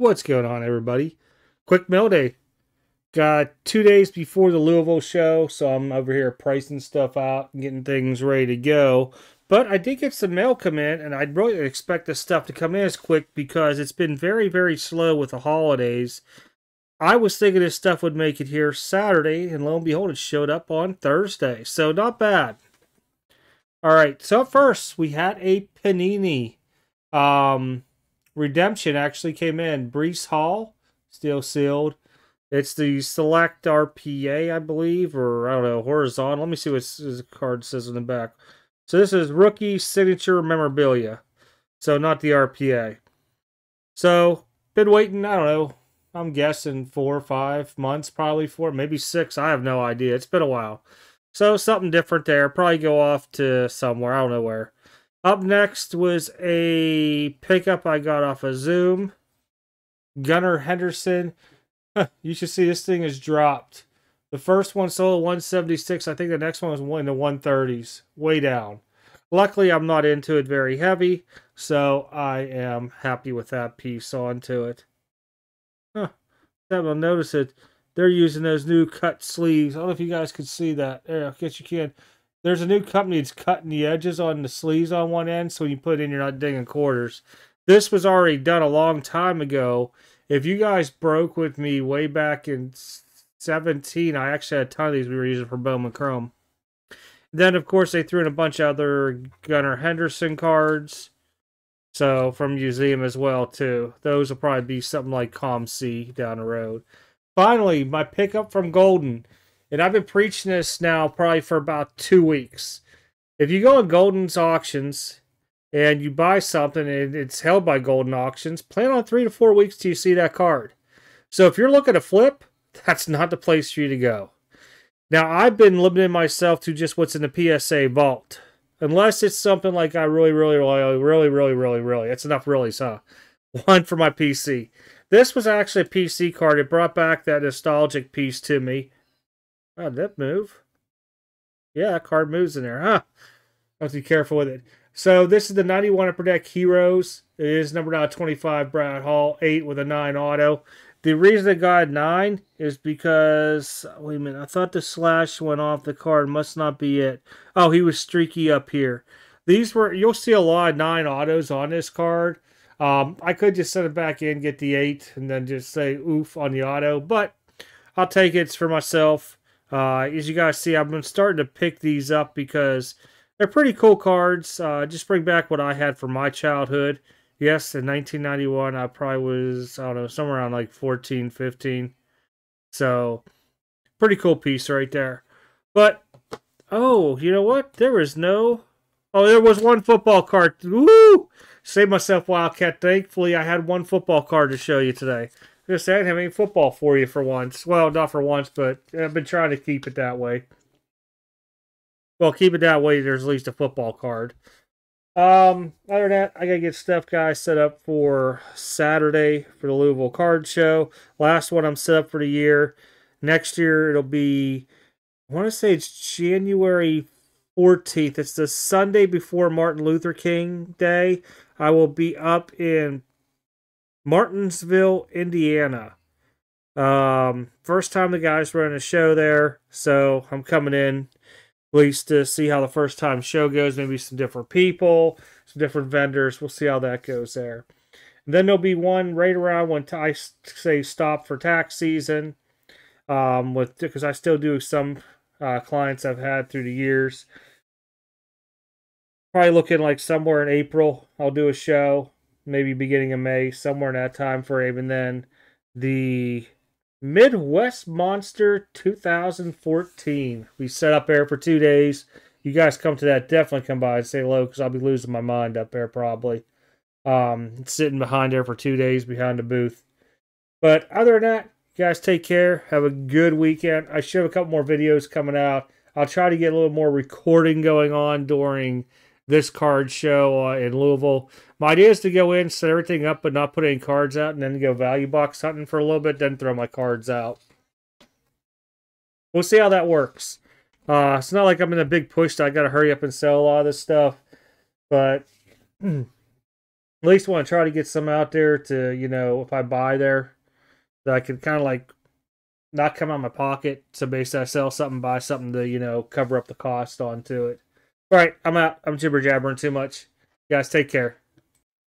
What's going on, everybody? Quick mail day. Got two days before the Louisville show, so I'm over here pricing stuff out and getting things ready to go. But I did get some mail come in, and I'd really expect this stuff to come in as quick because it's been very, very slow with the holidays. I was thinking this stuff would make it here Saturday, and lo and behold, it showed up on Thursday. So not bad. All right, so first we had a Panini. Um, Redemption actually came in. Breece Hall, still sealed. It's the select RPA, I believe, or I don't know, horizontal. Let me see what the card says in the back. So this is rookie signature memorabilia. So not the RPA. So been waiting, I don't know, I'm guessing four or five months, probably four, maybe six. I have no idea. It's been a while. So something different there. Probably go off to somewhere. I don't know where. Up next was a pickup I got off of Zoom. Gunnar Henderson. you should see this thing is dropped. The first one sold 176. I think the next one was in the 130s. Way down. Luckily, I'm not into it very heavy, so I am happy with that piece onto it. Huh. I'll notice it. They're using those new cut sleeves. I don't know if you guys can see that. Yeah, I guess you can. There's a new company that's cutting the edges on the sleeves on one end, so when you put it in, you're not digging quarters. This was already done a long time ago. If you guys broke with me way back in 17, I actually had a ton of these we were using for Bowman Chrome. Then, of course, they threw in a bunch of other Gunnar Henderson cards. So, from Museum as well, too. Those will probably be something like COMC down the road. Finally, my pickup from Goldin and I've been preaching this now probably for about two weeks. If you go on Goldin's auctions and you buy something and it's held by Goldin Auctions, plan on three to four weeks till you see that card. So if you're looking to flip, that's not the place for you to go. Now, I've been limiting myself to just what's in the PSA vault. Unless it's something like I really, really, really, really, really, really, really. That's enough really, huh? One for my PC. This was actually a PC card. It brought back that nostalgic piece to me. Oh, that move? Yeah, that card moves in there, huh? Have to be careful with it. So this is the 91 Upper Deck Heroes. It is number now 25 Brad Hall, 8 with a 9 auto. The reason I got 9 is because, wait a minute, I thought the slash went off the card. Must not be it. Oh, he was streaky up here. These were, you'll see a lot of 9 autos on this card. Um, I could just set it back in, get the 8, and then just say oof on the auto. But I'll take it for myself. Uh, as you guys see, I've been starting to pick these up because they're pretty cool cards. Uh, just bring back what I had from my childhood. Yes, in 1991, I probably was, I don't know, somewhere around like 14, 15. So, pretty cool piece right there. But, oh, you know what? There was no. Oh, there was one football card. Woo! Save myself Wildcat. Thankfully, I had one football card to show you today. Just saying, have any football for you for once. Well, not for once, but I've been trying to keep it that way. Well, keep it that way. There's at least a football card. Um, other than that, I gotta get stuff, guys, set up for Saturday for the Louisville Card Show. Last one I'm set up for the year. Next year it'll be, I want to say it's January 14th. It's the Sunday before Martin Luther King Day. I will be up in Martinsville, Indiana. Um, first time the guys running a show there, so I'm coming in at least to see how the first time show goes. Maybe some different people, some different vendors. We'll see how that goes there. And then there'll be one right around when I say stop for tax season. Um, with because I still do some uh, clients I've had through the years. Probably looking like somewhere in April, I'll do a show maybe beginning of May, somewhere in that time frame. And then the Midwest Monster 2014. We set up there for two days. You guys come to that, definitely come by and say hello because I'll be losing my mind up there probably. Um, sitting behind there for two days behind the booth. But other than that, guys take care. Have a good weekend. I should have a couple more videos coming out. I'll try to get a little more recording going on during this card show uh, in Louisville. My idea is to go in, set everything up, but not put any cards out, and then go value box hunting for a little bit, then throw my cards out. We'll see how that works. Uh, it's not like I'm in a big push that I got to hurry up and sell a lot of this stuff, but at least want to try to get some out there to, you know, if I buy there, that I can kind of like not come out of my pocket. So basically, I sell something, buy something to, you know, cover up the cost onto it. All right, I'm out. I'm jibber jabbering too much. You guys, take care.